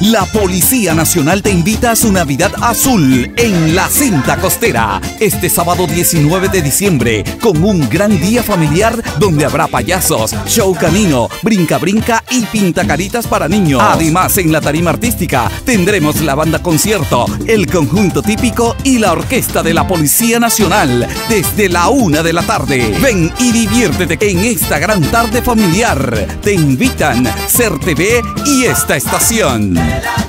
La Policía Nacional te invita a su Navidad Azul en la cinta costera. Este sábado 19 de diciembre, con un gran día familiar donde habrá payasos, show canino, brinca brinca y pintacaritas para niños. Además, en la tarima artística tendremos la banda concierto, el conjunto típico y la orquesta de la Policía Nacional desde la una de la tarde. Ven y diviértete en esta gran tarde familiar. Te invitan Ser TV y esta estación. Navidad.